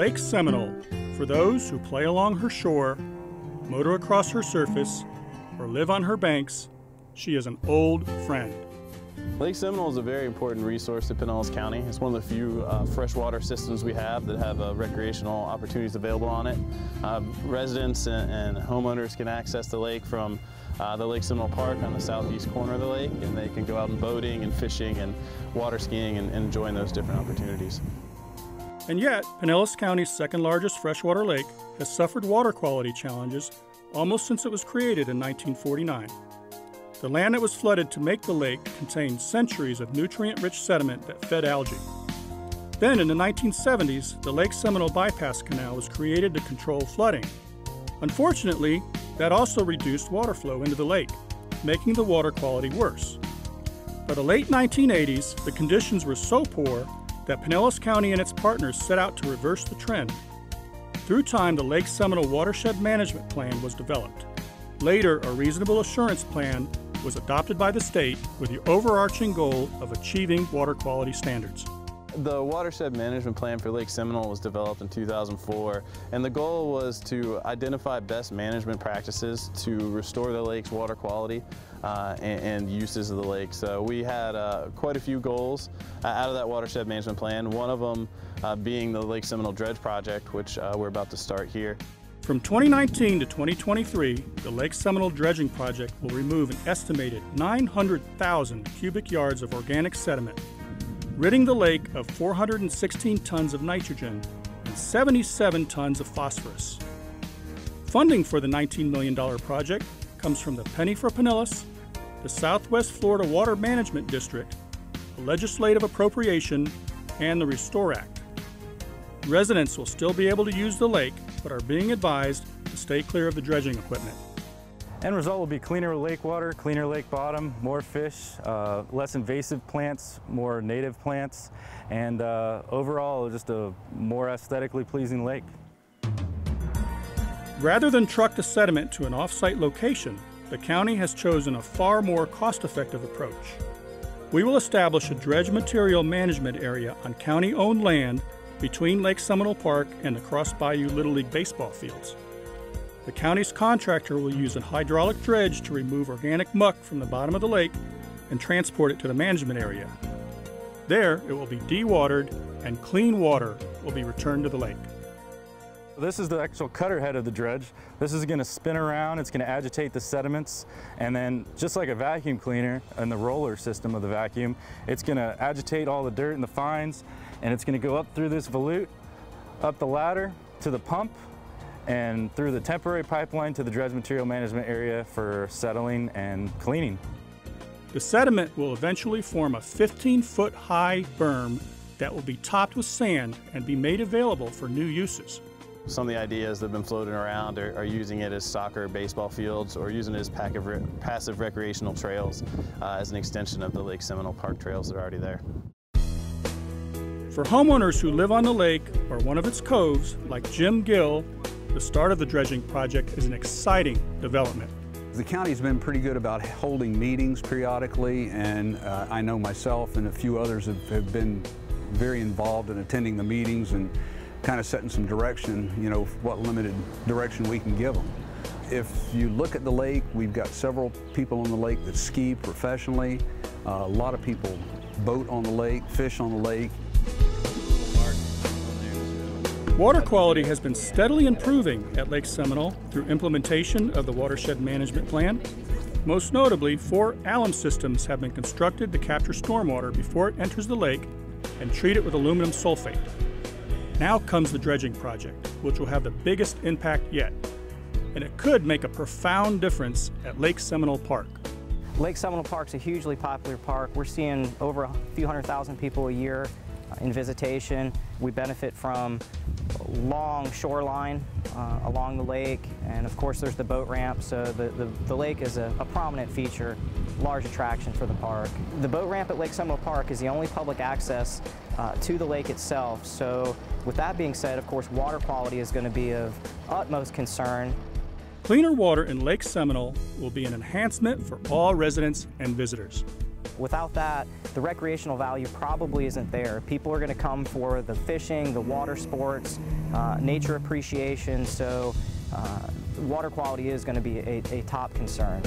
Lake Seminole, for those who play along her shore, motor across her surface, or live on her banks, she is an old friend. Lake Seminole is a very important resource to Pinellas County. It's one of the few uh, freshwater systems we have that have uh, recreational opportunities available on it. Uh, residents and, and, homeowners can access the lake from uh, the Lake Seminole Park on the southeast corner of the lake, and they can go out and boating and fishing and water skiing and, and enjoying those different opportunities. And yet, Pinellas County's second largest freshwater lake has suffered water quality challenges almost since it was created in 1949. The land that was flooded to make the lake contained centuries of nutrient rich sediment that fed algae. Then, in the 1970s, the Lake Seminole Bypass Canal was created to control flooding. Unfortunately, that also reduced water flow into the lake, making the water quality worse. By the late 1980s, the conditions were so poor that Pinellas County and its partners set out to reverse the trend. Through time, the Lake Seminole Watershed Management Plan was developed. Later, a reasonable assurance plan was adopted by the state with the overarching goal of achieving water quality standards. The watershed management plan for Lake Seminole was developed in 2004 and the goal was to identify best management practices to restore the lake's water quality uh, and, and, uses of the lake. So we had uh, quite a few goals uh, out of that watershed management plan, one of them uh, being the Lake Seminole Dredge Project, which uh, we're about to start here. From 2019 to 2023, the Lake Seminole Dredging Project will remove an estimated 900,000 cubic yards of organic sediment, ridding the lake of 416 tons of nitrogen and 77 tons of phosphorus. Funding for the $19 million project comes from the Penny for Pinellas, the Southwest Florida Water Management District, a legislative appropriation, and the Restore Act. Residents will still be able to use the lake but are being advised to stay clear of the dredging equipment. End result will be cleaner lake water, cleaner lake bottom, more fish, uh, less invasive plants, more native plants, and uh, overall just a more aesthetically pleasing lake. Rather than truck the sediment to an off-site location, the county has chosen a far more cost-effective approach. We will establish a dredge material management area on county-owned land between Lake Seminole Park and the Cross Bayou Little League baseball fields. The county's contractor will use a hydraulic dredge to remove organic muck from the bottom of the lake and transport it to the management area. There, it will be dewatered and clean water will be returned to the lake. This is the actual cutter head of the dredge. This is going to spin around, it's going to agitate the sediments, and then just like a vacuum cleaner and the roller system of the vacuum, it's going to agitate all the dirt and the fines, and it's going to go up through this volute, up the ladder to the pump, and through the temporary pipeline to the dredge material management area for settling and cleaning. The sediment will eventually form a 15 foot high berm that will be topped with sand and be made available for new uses. Some of the ideas that have been floating around are, are using it as soccer, baseball fields, or using it as re passive recreational trails uh, as an extension of the Lake Seminole Park trails that are already there. For homeowners who live on the lake or one of its coves, like Jim Gill, the start of the dredging project is an exciting development. The county's been pretty good about holding meetings periodically, and uh, I know myself and a few others have, have been very involved in attending the meetings and kind of setting some direction, you know, what limited direction we can give them. If you look at the lake, we've got several people on the lake that ski professionally. Uh, a lot of people boat on the lake, fish on the lake. Water quality has been steadily improving at Lake Seminole through implementation of the Watershed Management Plan. Most notably, four alum systems have been constructed to capture stormwater before it enters the lake and treat it with aluminum sulfate. Now comes the dredging project, which will have the biggest impact yet. And it could make a profound difference at Lake Seminole Park. Lake Seminole Park is a hugely popular park. We're seeing over a few hundred thousand people a year uh, in visitation. We benefit from long shoreline uh, along the lake, and of course there's the boat ramp, so the, the, the lake is a, a, prominent feature, large attraction for the park. The boat ramp at Lake Seminole Park is the only public access uh, to the lake itself, so with that being said, of course, water quality is going to be of utmost concern. Cleaner water in Lake Seminole will be an enhancement for all residents and visitors. Without that, the recreational value probably isn't there. People are going to come for the fishing, the water sports, uh, nature appreciation, so uh, water quality is going to be a, a top concern.